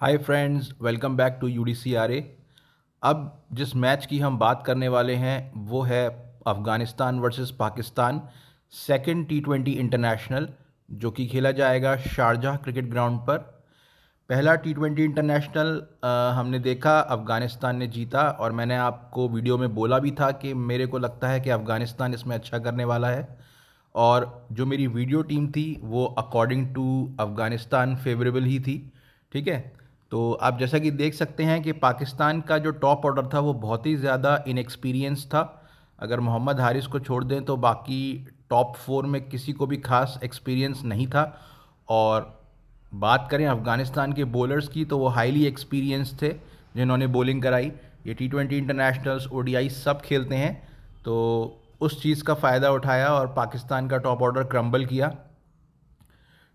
Hi friends welcome back to U D अब जिस match की हम बात करने वाले हैं, वो है Afghanistan versus Pakistan second T twenty international जो कि खेला जाएगा शारजाह क्रिकेट ग्राउंड पर। पहला टी ट्वेंटी इंटरनेशनल हमने देखा, अफ़गानिस्तान ने जीता और मैंने आपको वीडियो में बोला भी था कि मेरे को लगता है कि अफ़गानिस्तान इसमें अच्छा करने वाला है। और जो मेरी वीडियो टीम थी, वो अकॉर्डिंग टू अफ़गानिस्तान फेवरेबल ही थी, ठीक है? तो आप जैसा कि देख सकते हैं कि पाकिस्तान का जो टॉप ऑर्डर था वो बहुत ही ज़्यादा इनएक्सपीरियंस था। अगर मोहम्मद हारिस को छोड़ दें तो बाकी टॉप फोर में किसी को भी खास एक्सपीरियंस नहीं था। और बात करें अफ़गानिस्तान के बॉलर्स की तो वो हाईली एक्सपीरियंस थे, जिन्होंने बॉलिंग कराई। ये टी ट्वेंटी इंटरनेशनल्स ओ सब खेलते हैं। तो उस चीज़ का फ़ायदा उठाया और पाकिस्तान का टॉप ऑर्डर क्रम्बल किया।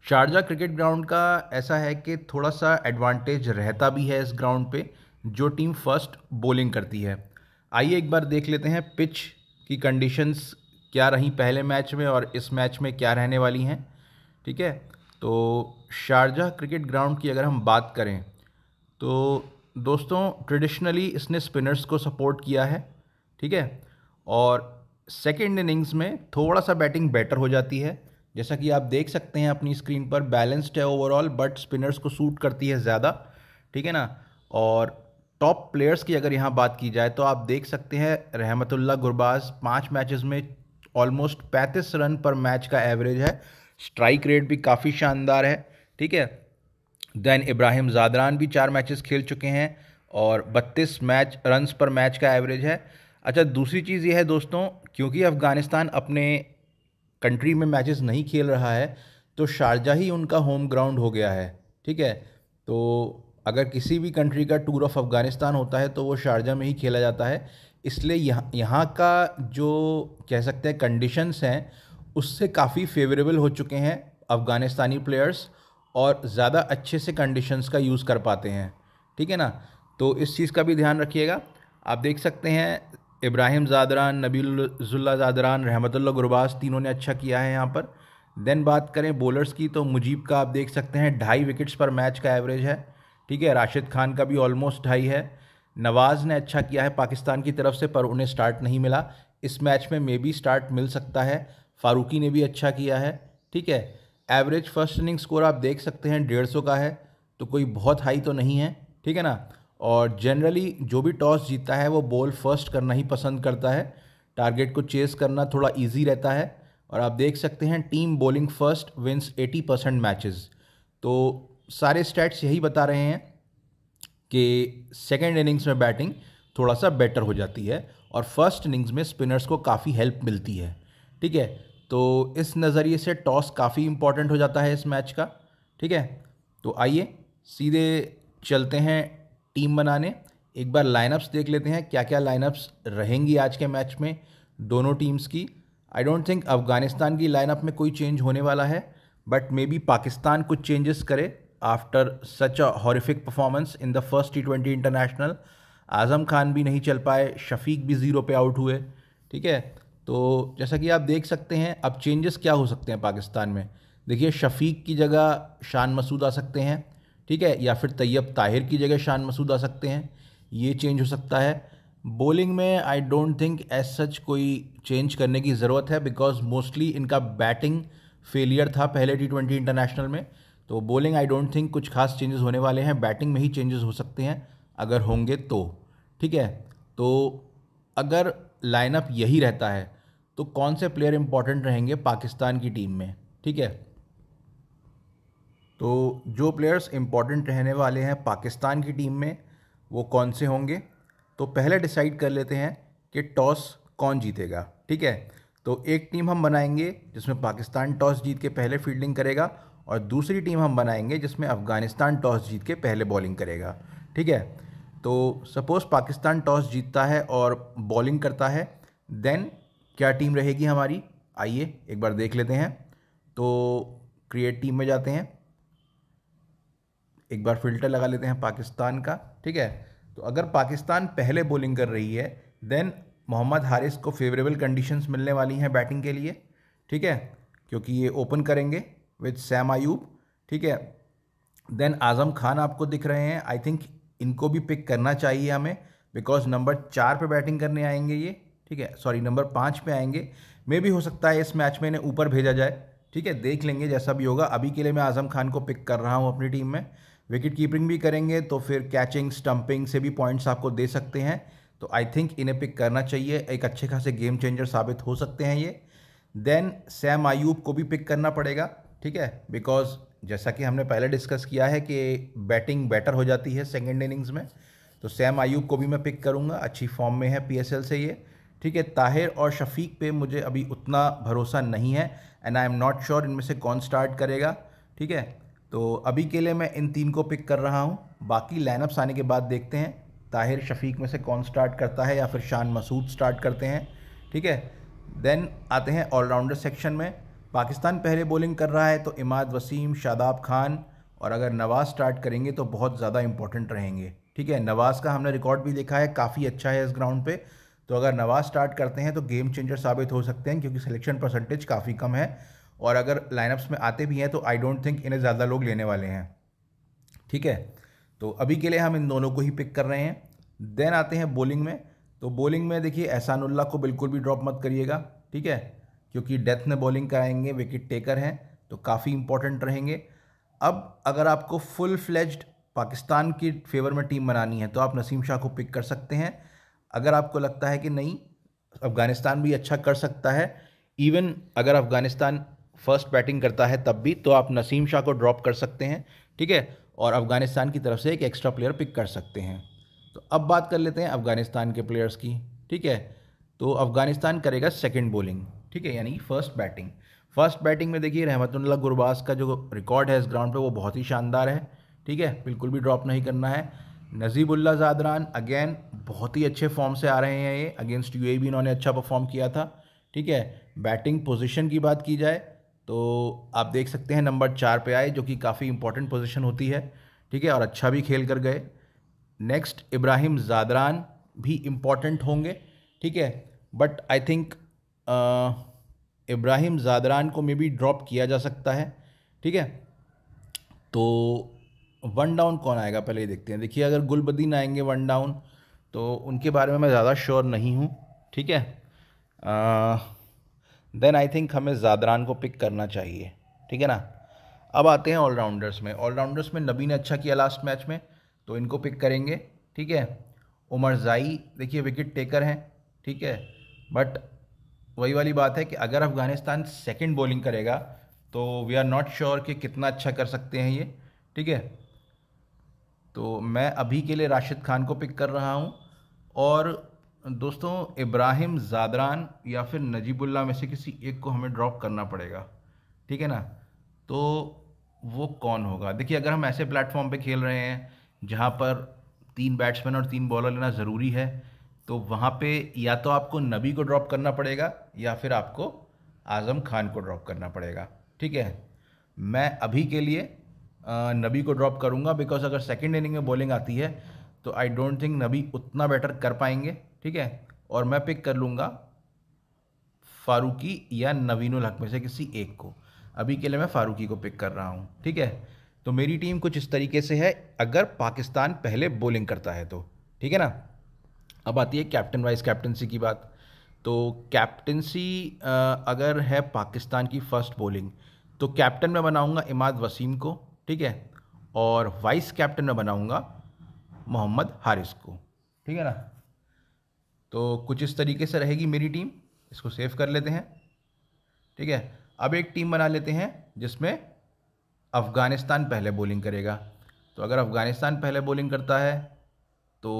शारजा क्रिकेट ग्राउंड का ऐसा है कि थोड़ा सा एडवांटेज रहता भी है इस ग्राउंड पे, जो टीम फ़र्स्ट बॉलिंग करती है। आइए एक बार देख लेते हैं पिच की कंडीशंस क्या रही पहले मैच में और इस मैच में क्या रहने वाली हैं। ठीक है? तो शारजा क्रिकेट ग्राउंड की अगर हम बात करें तो दोस्तों ट्रेडिशनली इसने स्पिनर्स को सपोर्ट किया है। ठीक है? और सेकेंड इनिंग्स में थोड़ा सा बैटिंग बेटर हो जाती है। जैसा कि आप देख सकते हैं अपनी स्क्रीन पर बैलेंस्ड है ओवरऑल बट स्पिनर्स को सूट करती है ज़्यादा, ठीक है ना? और टॉप प्लेयर्स की अगर यहाँ बात की जाए तो आप देख सकते हैं रहमतुल्ला गुरबाज, पाँच मैचेस में ऑलमोस्ट पैंतीस रन पर मैच का एवरेज है। स्ट्राइक रेट भी काफ़ी शानदार है, ठीक है? देन इब्राहिम जादरान भी चार मैचेस खेल चुके हैं और बत्तीस मैच रन्स पर मैच का एवरेज है। अच्छा दूसरी चीज़ ये है दोस्तों, क्योंकि अफ़गानिस्तान अपने कंट्री में मैचेस नहीं खेल रहा है तो शारजा ही उनका होम ग्राउंड हो गया है, ठीक है? तो अगर किसी भी कंट्री का टूर ऑफ़ अफ़गानिस्तान होता है तो वो शारजा में ही खेला जाता है। इसलिए यहाँ यहाँ का जो कह सकते हैं कंडीशंस हैं, उससे काफ़ी फेवरेबल हो चुके हैं अफ़गानिस्तानी प्लेयर्स और ज़्यादा अच्छे से कंडीशंस का यूज़ कर पाते हैं, ठीक है ना? तो इस चीज़ का भी ध्यान रखिएगा। आप देख सकते हैं इब्राहिम ज़ादरान, नबीजुल्ला ज़ादरान रहमतुल्ला गुरबाज तीनों ने अच्छा किया है यहाँ पर। देन बात करें बॉलर्स की तो मुजीब का आप देख सकते हैं, ढाई विकेट्स पर मैच का एवरेज है। ठीक है, राशिद खान का भी ऑलमोस्ट ढाई है। नवाज़ ने अच्छा किया है पाकिस्तान की तरफ़ से, पर उन्हें स्टार्ट नहीं मिला। इस मैच में मे बी स्टार्ट मिल सकता है। फ़ारूकी ने भी अच्छा किया है। ठीक है एवरेज फ़र्स्ट इनिंग स्कोर आप देख सकते हैं, डेढ़ सौ का है। तो कोई बहुत हाई तो नहीं है। ठीक है ना? और जनरली जो भी टॉस जीतता है, वो बॉल फ़र्स्ट करना ही पसंद करता है। टारगेट को चेस करना थोड़ा इजी रहता है। और आप देख सकते हैं team bowling first wins 80 percent matches तो सारे स्टैट्स यही बता रहे हैं कि सेकेंड इनिंग्स में बैटिंग थोड़ा सा बेटर हो जाती है और फ़र्स्ट इनिंग्स में स्पिनर्स को काफ़ी हेल्प मिलती है। ठीक है? तो इस नज़रिए से टॉस काफ़ी इंपॉर्टेंट हो जाता है इस मैच का। ठीक है? तो आइए, सीधे चलते हैं टीम बनाने। एक बार लाइनअप्स देख लेते हैं क्या क्या लाइनअप्स रहेंगी आज के मैच में दोनों टीम्स की। आई डोंट थिंक अफ़गानिस्तान की लाइनअप में कोई चेंज होने वाला है बट मे बी पाकिस्तान कुछ चेंजेस करे after such a horrific performance in the first T twenty international Azam Khan भी नहीं चल पाए, शफीक भी ज़ीरो पे आउट हुए, ठीक है? तो जैसा कि आप देख सकते हैं, अब चेंजेस क्या हो सकते हैं पाकिस्तान में? देखिए, शफीक की जगह शान मसूद आ सकते हैं ठीक है? या फिर तैयब ताहिर की जगह शान मसूद आ सकते हैं। ये चेंज हो सकता है। बॉलिंग में I don't think as such कोई चेंज करने की ज़रूरत है बिकॉज़ मोस्टली इनका बैटिंग फेलियर था पहले टी ट्वेंटी इंटरनेशनल में। तो बॉलिंग आई डोंट थिंक कुछ खास चेंजेस होने वाले हैं। बैटिंग में ही चेंजेस हो सकते हैं, अगर होंगे तो। ठीक है? तो अगर लाइनअप यही रहता है तो कौन से प्लेयर इंपॉर्टेंट रहेंगे पाकिस्तान की टीम में? ठीक है? तो जो प्लेयर्स इंपॉर्टेंट रहने वाले हैं पाकिस्तान की टीम में, वो कौन से होंगे? तो पहले डिसाइड कर लेते हैं कि टॉस कौन जीतेगा, ठीक है? तो एक टीम हम बनाएँगे जिसमें पाकिस्तान टॉस जीत के पहले फील्डिंग करेगा और दूसरी टीम हम बनाएँगे जिसमें अफ़गानिस्तान टॉस जीत के पहले बॉलिंग करेगा, ठीक है? तो सपोज़ पाकिस्तान टॉस जीतता है और बॉलिंग करता है देन क्या टीम रहेगी हमारी? आइए एक बार देख लेते हैं। तो क्रिएट टीम में जाते हैं। एक बार फ़िल्टर लगा लेते हैं पाकिस्तान का, ठीक है? तो अगर पाकिस्तान पहले बॉलिंग कर रही है देन मोहम्मद हारिस को फेवरेबल कंडीशंस मिलने वाली हैं बैटिंग के लिए, ठीक है? क्योंकि ये ओपन करेंगे विद सैम आयूब ठीक है? देन आज़म खान आपको दिख रहे हैं आई थिंक इनको भी पिक करना चाहिए हमें बिकॉज़ नंबर चार पे बैटिंग करने आएँगे ये, ठीक है? सॉरी नंबर पाँच पे आएँगे। मे भी हो सकता है इस मैच में इन्हें ऊपर भेजा जाए, ठीक है? देख लेंगे जैसा भी होगा। अभी के लिए मैं आज़म खान को पिक कर रहा हूँ अपनी टीम में। विकेट कीपिंग भी करेंगे तो फिर कैचिंग स्टंपिंग से भी पॉइंट्स आपको दे सकते हैं। तो आई थिंक इन्हें पिक करना चाहिए। एक अच्छे खासे गेम चेंजर साबित हो सकते हैं ये। देन सैम आयूब को भी पिक करना पड़ेगा, ठीक है? बिकॉज़ जैसा कि हमने पहले डिस्कस किया है कि बैटिंग बेटर हो जाती है सेकेंड इनिंग्स में तो सैम आयूब को भी मैं पिक करूँगा। अच्छी फॉर्म में है पी से ये। ठीक है ताहिर और शफीक पे मुझे अभी उतना भरोसा नहीं है and I am not sure इनमें से कौन स्टार्ट करेगा। ठीक है? तो अभी के लिए मैं इन तीन को पिक कर रहा हूँ। बाकी लाइनअप्स आने के बाद देखते हैं, ताहिर शफीक में से कौन स्टार्ट करता है या फिर शान मसूद स्टार्ट करते हैं, ठीक है? देन आते हैं ऑलराउंडर सेक्शन में। पाकिस्तान पहले बॉलिंग कर रहा है तो इमाद वसीम, शादाब खान और अगर नवाज़ स्टार्ट करेंगे तो बहुत ज़्यादा इंपॉर्टेंट रहेंगे, ठीक है? नवाज़ का हमने रिकॉर्ड भी देखा है, काफ़ी अच्छा है इस ग्राउंड पे। तो अगर नवाज़ स्टार्ट करते हैं तो गेम चेंजर साबित हो सकते हैं क्योंकि सिलेक्शन परसेंटेज काफ़ी कम है। और अगर लाइनअप्स में आते भी हैं तो आई डोंट थिंक इन्हें ज़्यादा लोग लेने वाले हैं। ठीक है? तो अभी के लिए हम इन दोनों को ही पिक कर रहे हैं। देन आते हैं बॉलिंग में। तो बॉलिंग में देखिए, एहसानुल्लाह को बिल्कुल भी ड्रॉप मत करिएगा। ठीक है? क्योंकि डेथ में बॉलिंग कराएँगे विकेट टेकर हैं तो काफ़ी इंपॉर्टेंट रहेंगे। अब अगर आपको फुल फ्लेज्ड पाकिस्तान की फेवर में टीम बनानी है तो आप नसीम शाह को पिक कर सकते हैं। अगर आपको लगता है कि नहीं, अफ़गानिस्तान भी अच्छा कर सकता है। इवन अगर अफ़गानिस्तान फ़र्स्ट बैटिंग करता है तब भी तो आप नसीम शाह को ड्रॉप कर सकते हैं, ठीक है? और अफ़गानिस्तान की तरफ़ से एक एक्स्ट्रा प्लेयर पिक कर सकते हैं। तो अब बात कर लेते हैं अफ़गानिस्तान के प्लेयर्स की, ठीक है? तो अफ़गानिस्तान करेगा सेकेंड बॉलिंग ठीक है? यानी फ़र्स्ट बैटिंग फ़र्स्ट बैटिंग में देखिए रहमतुल्ला गुरबाज का जो रिकॉर्ड है इस ग्राउंड पे, वो बहुत ही शानदार है, ठीक है? बिल्कुल भी ड्रॉप नहीं करना है। नजीबुल्ला जादरान अगेन बहुत ही अच्छे फॉर्म से आ रहे हैं ये अगेंस्ट यू भी इन्होंने अच्छा परफॉर्म किया था, ठीक है? बैटिंग पोजीशन की बात की जाए तो आप देख सकते हैं नंबर चार पे आए, जो कि काफ़ी इंपॉर्टेंट पोजीशन होती है, ठीक है, और अच्छा भी खेल कर गए। नेक्स्ट इब्राहिम ज़ादरान भी इंपॉर्टेंट होंगे, ठीक है but I think Ibrahim Zadran को मे बी ड्रॉप किया जा सकता है, ठीक है। तो वन डाउन कौन आएगा? पहले ही देखते हैं। देखिए, अगर गुलबदीन आएँगे वन डाउन तो उनके बारे में मैं ज़्यादा श्योर नहीं हूँ, ठीक है। देन आई थिंक हमें ज़ादरान को पिक करना चाहिए। ठीक है ना? अब आते हैं ऑलराउंडर्स में। ऑलराउंडर्स में नबी ने अच्छा किया लास्ट मैच में तो इनको पिक करेंगे। ठीक है? उमर जाई, देखिए विकेट टेकर हैं। ठीक है? बट वही वाली बात है कि अगर अफ़गानिस्तान सेकंड बॉलिंग करेगा तो वी आर नॉट श्योर कि कितना अच्छा कर सकते हैं ये। ठीक है? तो मैं अभी के लिए राशिद खान को पिक कर रहा हूँ। और दोस्तों, इब्राहिम, ज़ादरान या फिर नजीबुल्ला में से किसी एक को हमें ड्रॉप करना पड़ेगा। ठीक है ना? तो वो कौन होगा? देखिए, अगर हम ऐसे प्लेटफॉर्म पे खेल रहे हैं जहाँ पर तीन बैट्समैन और तीन बॉलर लेना ज़रूरी है तो वहाँ पे या तो आपको नबी को ड्रॉप करना पड़ेगा या फिर आपको आज़म खान को ड्रॉप करना पड़ेगा। ठीक है? मैं अभी के लिए नबी को ड्रॉप करूँगा बिकॉज़ अगर सेकेंड इनिंग में बॉलिंग आती है तो आई डोंट थिंक नबी उतना बेटर कर पाएँगे। ठीक है? और मैं पिक कर लूँगा फारूकी या नवीनुल हक में से किसी एक को। अभी के लिए मैं फारूकी को पिक कर रहा हूँ, ठीक है? तो मेरी टीम कुछ इस तरीके से है, अगर पाकिस्तान पहले बॉलिंग करता है तो ठीक है ना? अब आती है कैप्टन वाइस कैप्टनसी की बात। तो कैप्टनसी अगर है पाकिस्तान की फ़र्स्ट बॉलिंग तो कैप्टन में बनाऊँगा इमाद वसीम को, ठीक है? और वाइस कैप्टन में बनाऊँगा मोहम्मद हारिस को, ठीक है ना? तो कुछ इस तरीके से रहेगी मेरी टीम। इसको सेव कर लेते हैं। ठीक है? अब एक टीम बना लेते हैं जिसमें अफ़गानिस्तान पहले बॉलिंग करेगा। तो अगर अफ़गानिस्तान पहले बॉलिंग करता है तो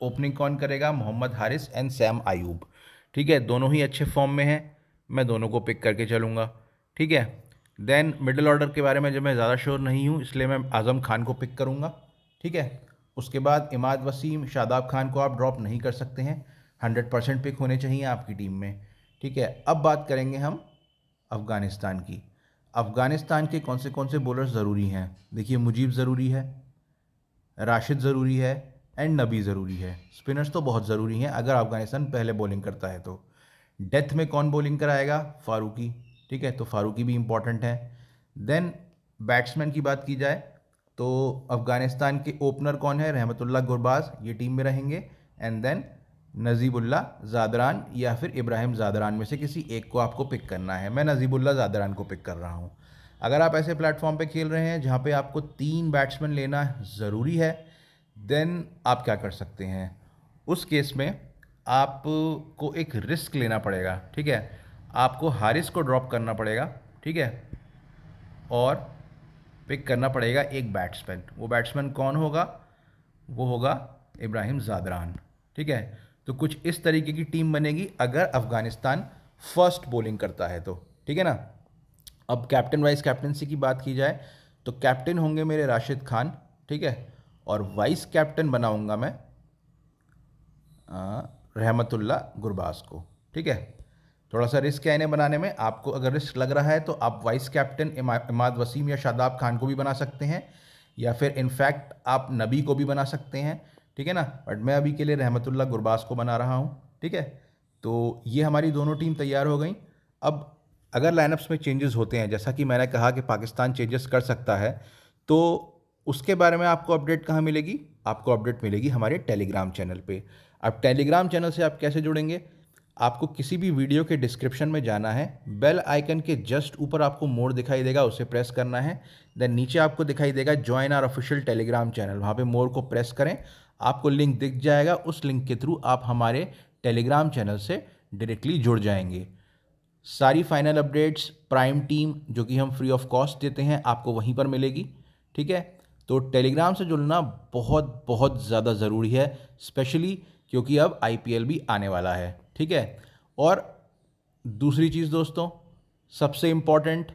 ओपनिंग कौन करेगा? मोहम्मद हारिस एंड सैम आयूब। ठीक है? दोनों ही अच्छे फॉर्म में हैं। मैं दोनों को पिक करके चलूँगा। ठीक है? देन मिडिल ऑर्डर के बारे में जब मैं ज़्यादा श्योर नहीं हूँ, इसलिए मैं आज़म खान को पिक करूँगा। ठीक है? उसके बाद इमाद वसीम शादाब खान को आप ड्रॉप नहीं कर सकते हैं। हंड्रेड परसेंट पिक होने चाहिए आपकी टीम में। ठीक है, अब बात करेंगे हम अफ़गानिस्तान की। अफ़गानिस्तान के कौन से कौन से बॉलर ज़रूरी हैं? देखिए, मुजीब ज़रूरी है, राशिद ज़रूरी है एंड नबी ज़रूरी है। स्पिनर्स तो बहुत ज़रूरी हैं, अगर अफ़गानिस्तान पहले बॉलिंग करता है तो। डेथ में कौन बॉलिंग कराएगा? फारूकी। ठीक है तो फारूकी भी इंपॉर्टेंट है। देन बैट्समैन की बात की जाए तो अफ़गानिस्तान के ओपनर कौन है? रहमतुल्ला गुरबाज, ये टीम में रहेंगे। एंड देन नजीबुल्ला ज़ादरान या फिर इब्राहिम ज़ादरान में से किसी एक को आपको पिक करना है। मैं नजीबुल्ला ज़ादरान को पिक कर रहा हूँ। अगर आप ऐसे प्लेटफॉर्म पे खेल रहे हैं जहाँ पे आपको तीन बैट्समैन लेना ज़रूरी है देन आप क्या कर सकते हैं? उस केस में आपको एक रिस्क लेना पड़ेगा, ठीक है? आपको हारिस को ड्रॉप करना पड़ेगा, ठीक है? और पिक करना पड़ेगा एक बैट्समैन वो बैट्समैन कौन होगा? वो होगा इब्राहिम ज़ादरान। ठीक है? तो कुछ इस तरीके की टीम बनेगी अगर अफ़गानिस्तान फ़र्स्ट बॉलिंग करता है तो। ठीक है ना? अब कैप्टन वाइस कैप्टनसी की बात की जाए तो कैप्टन होंगे मेरे राशिद खान। ठीक है? और वाइस कैप्टन बनाऊँगा मैं रहमतुल्ला गुरबास को। ठीक है? थोड़ा सा रिस्क है इन्हें बनाने में। आपको अगर रिस्क लग रहा है तो आप वाइस कैप्टन इमाद वसीम या शादाब खान को भी बना सकते हैं, या फिर इनफैक्ट आप नबी को भी बना सकते हैं, ठीक है ना? बट मैं अभी के लिए रहमतुल्ला गुरबास को बना रहा हूँ, ठीक है? तो ये हमारी दोनों टीम तैयार हो गई। अब अगर लाइनअप्स में चेंजेस होते हैं, जैसा कि मैंने कहा कि पाकिस्तान चेंजेस कर सकता है तो उसके बारे में आपको अपडेट कहाँ मिलेगी? आपको अपडेट मिलेगी हमारे टेलीग्राम चैनल पे। अब टेलीग्राम चैनल से आप कैसे जुड़ेंगे? आपको किसी भी वीडियो के डिस्क्रिप्शन में जाना है। बेल आइकन के जस्ट ऊपर आपको मोड दिखाई देगा, उसे प्रेस करना है। देन नीचे आपको दिखाई देगा join our official Telegram channel वहाँ पे मोर को प्रेस करें, आपको लिंक दिख जाएगा। उस लिंक के थ्रू आप हमारे टेलीग्राम चैनल से डायरेक्टली जुड़ जाएँगे। सारी फाइनल अपडेट्स प्राइम टीम जो कि हम फ्री ऑफ़ कॉस्ट देते हैं, आपको वहीं पर मिलेगी। ठीक है? तो टेलीग्राम से जुड़ना बहुत बहुत ज़्यादा ज़रूरी है, स्पेशली क्योंकि अब आईपीएल भी आने वाला है, ठीक है? और दूसरी चीज़ दोस्तों, सबसे इंपॉर्टेंट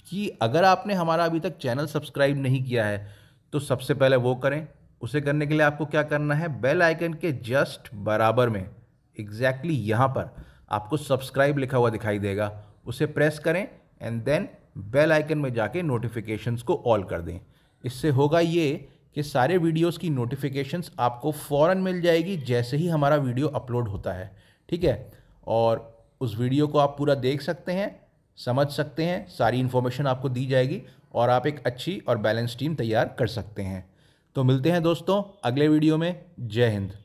कि अगर आपने हमारा अभी तक चैनल सब्सक्राइब नहीं किया है तो सबसे पहले वो करें। उसे करने के लिए आपको क्या करना है? बेल आइकन के जस्ट बराबर में एग्जैक्टली exactly यहाँ पर आपको सब्सक्राइब लिखा हुआ दिखाई देगा। उसे प्रेस करें एंड देन बेल आइकन में जाके नोटिफिकेशंस को ऑल कर दें। इससे होगा ये कि सारे वीडियोस की नोटिफिकेशंस आपको फ़ौर मिल जाएगी जैसे ही हमारा वीडियो अपलोड होता है, ठीक है? और उस वीडियो को आप पूरा देख सकते हैं, समझ सकते हैं, सारी इन्फॉर्मेशन आपको दी जाएगी और आप एक अच्छी और बैलेंस टीम तैयार कर सकते हैं। तो मिलते हैं दोस्तों अगले वीडियो में। जय हिंद।